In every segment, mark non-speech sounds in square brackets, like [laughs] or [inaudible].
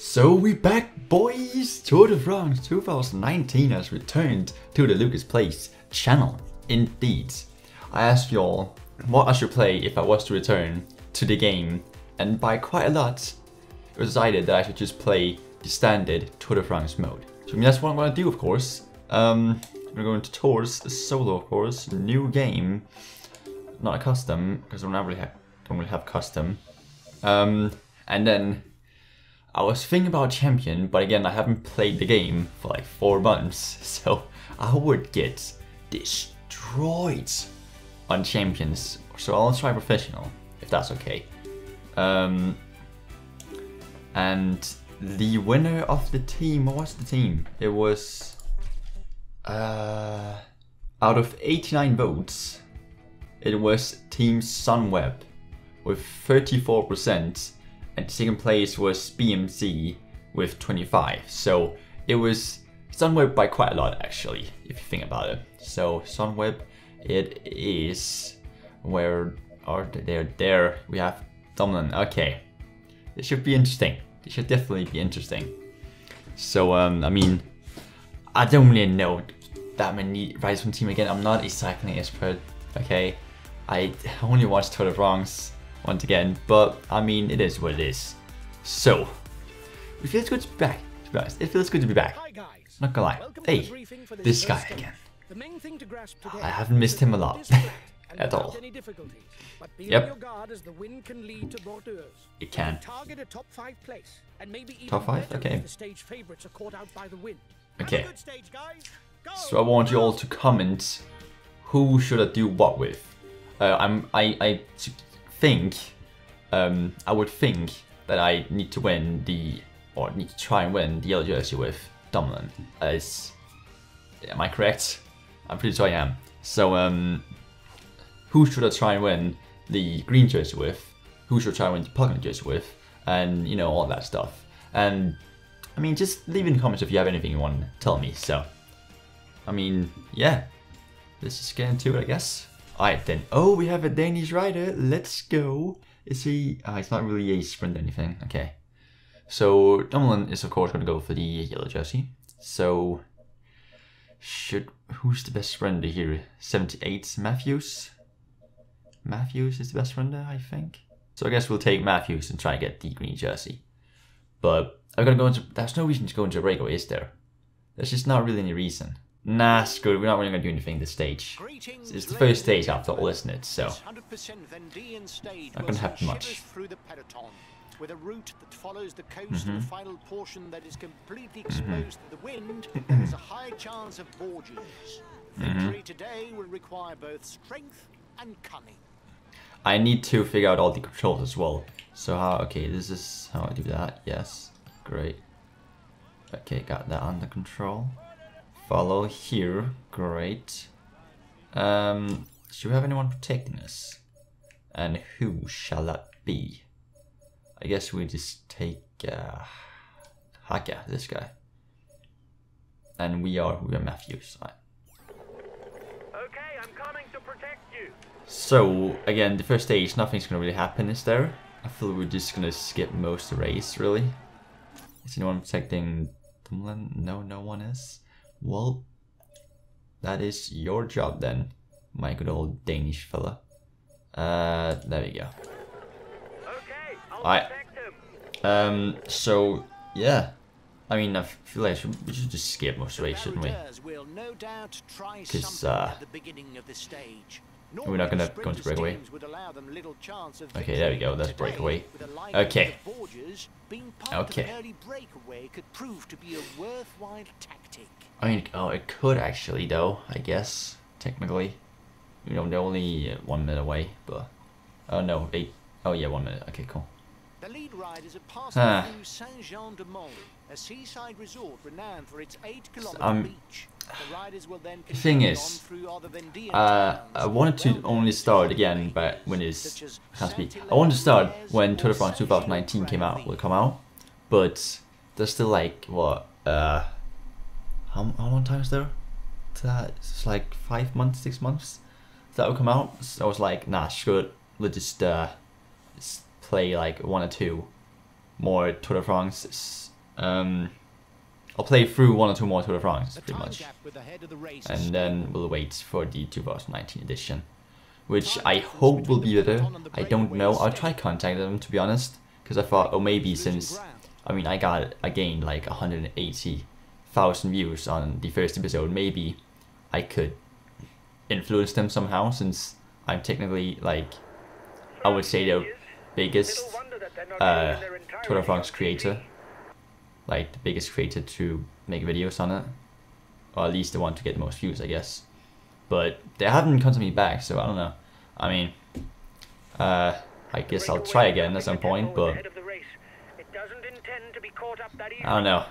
So we back boys! Tour de France 2019 has returned to the Lukas Plays channel. Indeed. I asked y'all what I should play if I was to return to the game and by quite a lot it was decided that I should just play the standard Tour de France mode. So I mean, that's what I'm gonna do of course. Um, we're going to Tours, solo of course, new game, not a custom because I don't really have, don't really have custom. Um, and then I was thinking about Champion, but again, I haven't played the game for like four months, [laughs] so I would get destroyed on Champions. So I'll try Professional, if that's okay. Um, and the winner of the team, what was the team? It was, uh, out of 89 votes, it was Team Sunweb with 34% and second place was BMC with 25. So it was Sunweb by quite a lot actually, if you think about it. So Sunweb, it is where are they? There, we have Dumoulin. Okay, this should be interesting. This should definitely be interesting. So um, I mean, I don't really know that many riders from team again. I'm not a cycling expert. Okay, I only watch Tour de France once again, but I mean, it is what it is. So, it feels good to be back, to be honest. It feels good to be back. Not gonna lie. Hey, this guy again. The main thing to grasp today I haven't missed him a lot. is flat [laughs] and At all. Any. But be Yep. your guard as the wind can lead to Bordeaux. It can. Target a top five place, and maybe even Top five? Okay. the stage favorites are caught out by the wind. Okay. Good stage, guys. So I want you all to comment who should I do what with. Uh, I'm I I think um I would think that I need to win the or need to try and win the yellow jersey with Dumoulin. As am I correct? I'm pretty sure I am. So um who should I try and win the green jersey with? Who should I try and win the Pugna jersey with? And you know all that stuff. And I mean just leave in the comments if you have anything you want to tell me. So I mean, yeah. Let's just get into it, I guess. Alright then. Oh, we have a Danish rider. Let's go. Is he... Uh, he's not really a sprint or anything. Okay. So, Dumoulin is of course going to go for the yellow jersey. So, should... Who's the best sprinter here? 78 Matthews? Matthews is the best sprinter, I think. So I guess we'll take Matthews and try and get the green jersey. But I'm gonna go into... There's no reason to go into a is there? There's just not really any reason. Nah, screw it. We're not really gonna do anything this stage. It's the first stage after all, isn't it? So, gentlemen. 100% stage Not gonna happen send much. the with a route that follows the coast and a Mm-hmm. final portion that is completely exposed to the wind. There is a high chance of gorges. Mm-hmm. Victory today will require both strength and cunning. I need to figure out all the controls as well. So how? Okay, this is how I do that. Yes, great. Okay, got that under control. Follow here. Great. Um, should we have anyone protecting us? And who shall that be? I guess we just take uh, Haka, this guy. And we are we are Matthews. Right. Okay, I'm coming to protect you. So again, the first stage, nothing's gonna really happen, is there? I feel we're just gonna skip most of the race, really. Is anyone protecting? No, no one is. Well, that is your job then, my good old Danish fella. Uh, there we go. Okay, I'll Alright. protect him. Um, so yeah, I mean, I feel like we should just skip most of the shouldn't we? Baroudeurs will no doubt try 'Cause, something uh, at the beginning of the stage. we're not gonna go into breakaway. teams would allow them little chance of Okay, there we go, victory. that's Today, breakaway. with a line Okay. of the Borges, being part Okay. Of an early breakaway could prove to be a worthwhile tactic. I mean, oh, it could actually, though. I guess technically, you know, they're only uh, one minute away, but oh no, eight. Oh yeah, one minute. Okay, cool. The lead riders are passing Ah. through Saint-Jean-de-Monts, a seaside resort renowned for its 8-kilometer um, beach. The riders will then The thing is, on through other Vendean Uh, I wanted to only start again, but when it's such as has to be. I wanted to start when Tour de France 2019 came out. Will come out, but there's still like what? Uh, how, how long time is there? That it's like five months, six months that would come out. So I was like, nah, should let's just uh, play like one or two more Tour de France. Um, I'll play through one or two more Tour de France, pretty much. And then we'll wait for the 2019 edition, which I hope will be better. I don't know. I'll try contacting them, to be honest, because I thought, oh, maybe since, I mean, I got, again, like 180 thousand views on the first episode, maybe I could influence them somehow since I'm technically like I would say the biggest uh, Tour de France creator, like the biggest creator to make videos on it, or at least the one to get the most views, I guess. But they haven't contacted me back, so I don't know. I mean, uh, I guess I'll try again at some point, but I don't know.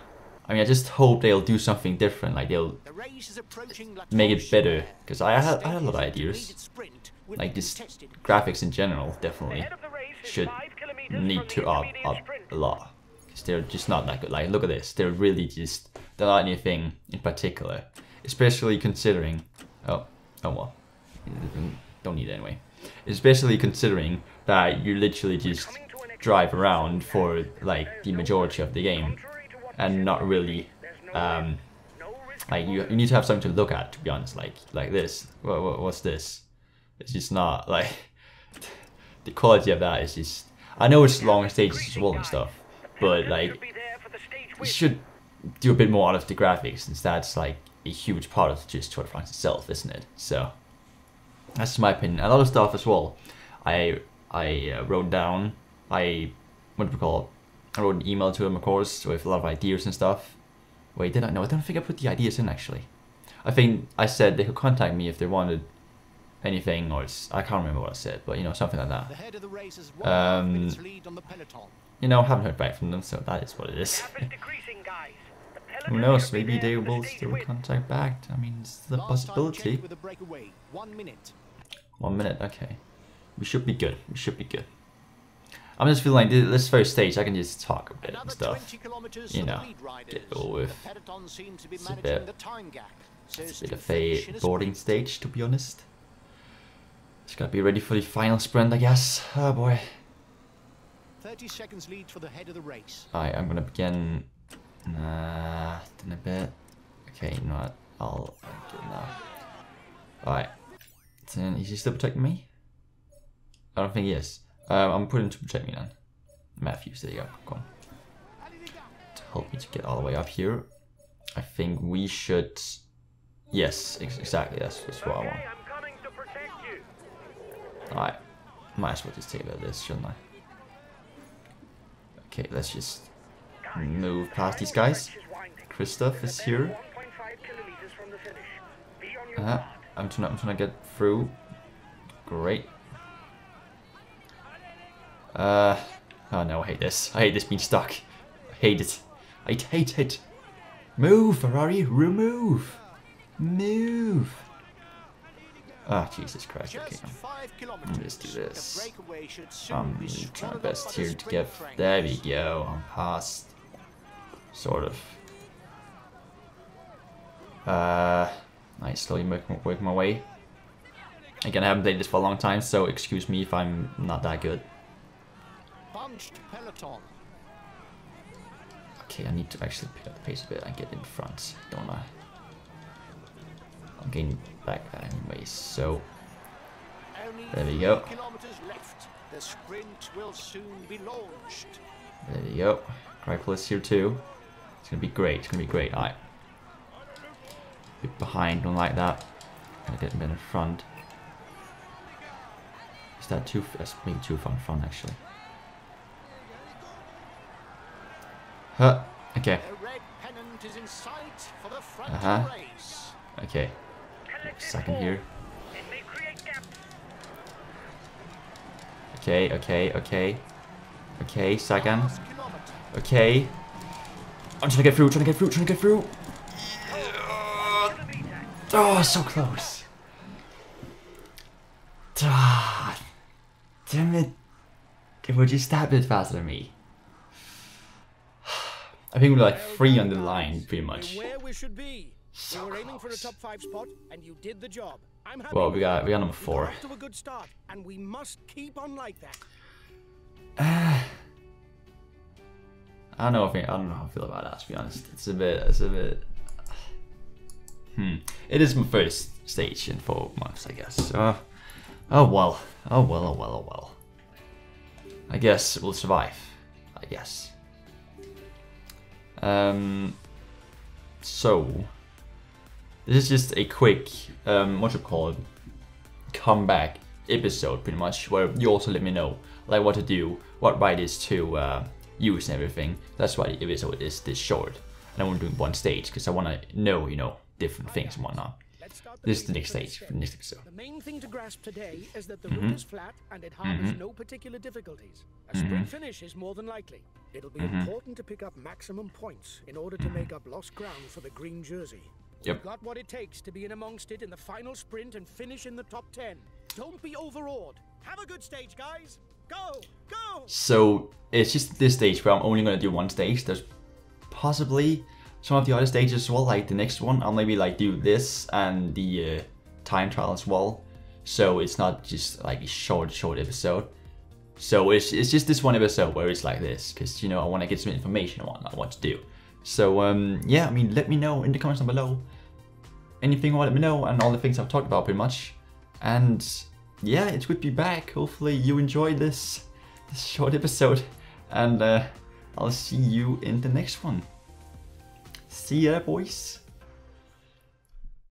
I mean, I just hope they'll do something different. Like they'll The race is approaching La make it better, because I had I had a lot of ideas. intermediate sprint will Like this graphics in general definitely Ahead of the race is should five kilometers from need to up up a lot. Because they're just not that good. Like look at this, they're really just they're not anything in particular. Especially considering oh oh well, don't need it anyway. Especially considering that you literally just Coming to an drive around for like the majority of the game Contrary to what and not really um like you, you need to have something to look at to be honest like like this. What, what, what's this? It's just not [laughs] like the quality of that is just i know it's long stages as well and stuff but like you should do a bit more out of the graphics since that's like a huge part of just Tour de France itself isn't it? So that's my opinion. A lot of stuff as well i i uh, wrote down. I what do we call it i wrote an email to them of course with a lot of ideas and stuff Wait, did I? No, I don't think I put the ideas in actually. I think I said they could contact me if they wanted anything, or it's, I can't remember what I said, but you know, something like that. The head of the race is Um, lead on the peloton. You know, I haven't heard back from them, so that is what it is. [laughs] Who knows? Maybe they will still contact back. I mean, it's the possibility. checked with the breakaway, one minute. One minute, okay. We should be good. We should be good. I'm just feeling like this first stage, I can just talk a bit and stuff. 20 kilometers you know, the lead riders. get it all with. The to be It's a bit- the time gap. So It's a bit of a in boarding stage, to be honest. Just gotta be ready for the final sprint, I guess. Oh boy. 30 seconds lead for the head of the race. Alright, I'm gonna begin uh, in a bit. Okay, you know what? I'll it now. Alright. Is he still protecting me? I don't think he is. Um, I'm putting to protect me then. Matthews, there you go. Come on. To help me to get all the way up here. I think we should. Yes, ex- exactly. That's, that's what I want. Okay, I'm coming to protect you. Alright. Might as well just take a bit of this, shouldn't I? Okay, let's just move past these guys. Kristoff is here. 1.5 kilometers from the finish. Be on your Uh. I'm trying, I'm trying to get through. Great. Uh, oh no, I hate this. I hate this being stuck. I hate it. I hate it. Move, Ferrari, remove. Move. Ah, Jesus Christ. Okay, I'm, just do this. breakaway should soon I'm trying my best here to get. There we go. I'm past. Sort of. Uh, I slowly make, work my way. Again, I haven't played this for a long time, so excuse me if I'm not that good. Bunched peloton. Okay, I need to actually pick up the pace a bit and get in front, don't I? I'm getting back anyway, so There we go. kilometers left. The sprint will soon be launched. there you go. Greipel is here too. It's gonna be great, it's gonna be great. Alright. Bit behind, don't like that. Gonna get a bit in front. Is that too, that's maybe too far in front actually. Huh, okay, The red pennant is in sight for the front Uh-huh. okay. Second here. It may create gaps. Okay, okay, okay. Okay, second. Okay. I'm trying to get through, trying to get through, trying to get through. Oh, so close. Damn it. Would you stab it faster than me? I think we're like three on the line, pretty much. Where we should be. So we were aiming for a top five spot, and you did the job. I'm happy. Well, we got we got number four. to a good start, and we must keep on like that. [sighs] I don't know if I, I don't know how I feel about that. To be honest, it's a bit. It's a bit. [sighs] Hmm. It is my first stage in four months, I guess. Uh, oh well. Oh well. Oh well. Oh well. I guess we'll survive. I guess. Um. So. This is just a quick, um, what you call it, comeback episode, pretty much, where you also let me know, like what to do, what ride is to uh, use and everything. That's why the episode is this short. And I'm only doing one stage because I want to know, you know, different things and whatnot. This is the next stage, the next episode. The main thing to grasp today is that the Mm-hmm. route is flat and it harbors no particular difficulties. A sprint finish is more than likely. It'll be Mm-hmm. important to pick up maximum points in order to make up lost ground for the green jersey. Yep. You've got what it takes to be in amongst it in the final sprint and finish in the top 10. Don't be overawed. Have a good stage, guys. Go, go! So it's just this stage where I'm only gonna do one stage. There's possibly some of the other stages as well, like the next one. I'll maybe like do this and the uh, time trial as well. So it's not just like a short, short episode. So it's, it's just this one episode where it's like this, because you know I want to get some information on what to do. So um, yeah, I mean, let me know in the comments down below. Anything you want to let me know, and all the things I've talked about pretty much. And yeah, it's good to be back. Hopefully you enjoyed this this short episode, and uh, I'll see you in the next one. See ya, boys.